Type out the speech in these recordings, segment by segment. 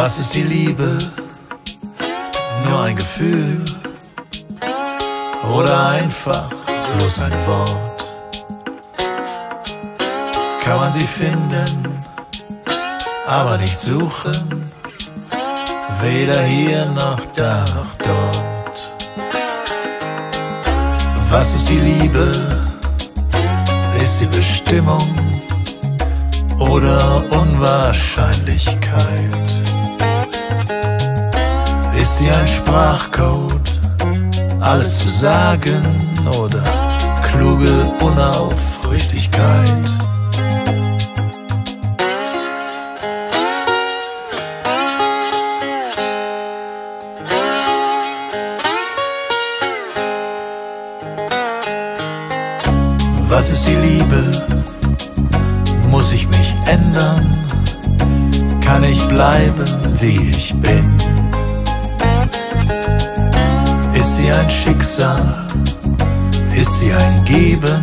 Was ist die Liebe? Nur ein Gefühl oder einfach bloß ein Wort? Kann man sie finden, aber nicht suchen, weder hier noch da noch dort. Was ist die Liebe? Ist sie Bestimmung oder Unwahrscheinlichkeit? Ist ein Sprachcode, alles zu sagen oder kluge Unaufrichtigkeit? Was ist die Liebe? Muss ich mich ändern? Kann ich bleiben, wie ich bin? Schicksal? Ist sie ein Geben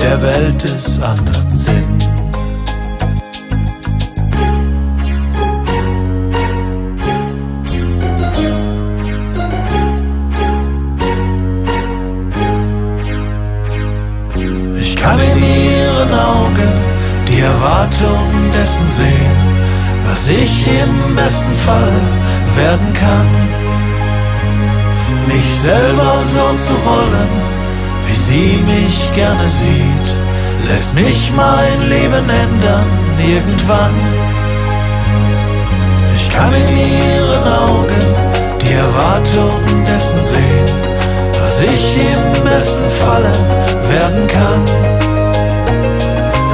der Welt des anderen Sinn? Ich kann in ihren Augen die Erwartung dessen sehen, was ich im besten Fall werden kann. Mich selber so zu wollen, wie sie mich gerne sieht, lässt mich mein Leben ändern irgendwann. Ich kann in ihren Augen die Erwartung dessen sehen, was ich im besten Falle werden kann.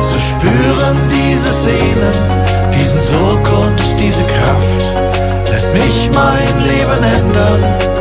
Zu spüren diese Sehnen, diesen Sog und diese Kraft, lässt mich mein Leben ändern